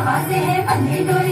उड़े हैं बंदी डोरी